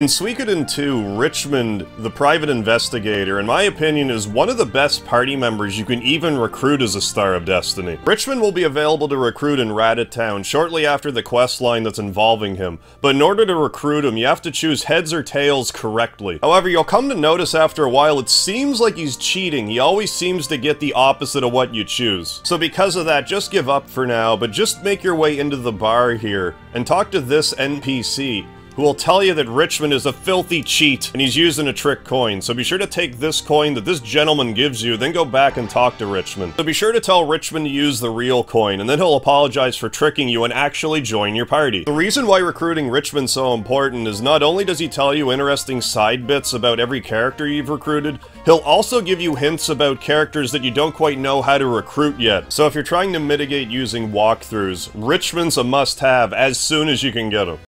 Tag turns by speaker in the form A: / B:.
A: In Suikoden 2, Richmond, the private investigator, in my opinion, is one of the best party members you can even recruit as a Star of Destiny. Richmond will be available to recruit in Radat Town shortly after the quest line that's involving him, but in order to recruit him, you have to choose heads or tails correctly. However, you'll come to notice after a while it seems like he's cheating. He always seems to get the opposite of what you choose. So because of that, just give up for now, but just make your way into the bar here and talk to this NPC who will tell you that Richmond is a filthy cheat and he's using a trick coin. So be sure to take this coin that this gentleman gives you, then go back and talk to Richmond. So be sure to tell Richmond to use the real coin, and then he'll apologize for tricking you and actually join your party. The reason why recruiting Richmond's so important is not only does he tell you interesting side bits about every character you've recruited, he'll also give you hints about characters that you don't quite know how to recruit yet. So if you're trying to mitigate using walkthroughs, Richmond's a must-have as soon as you can get him.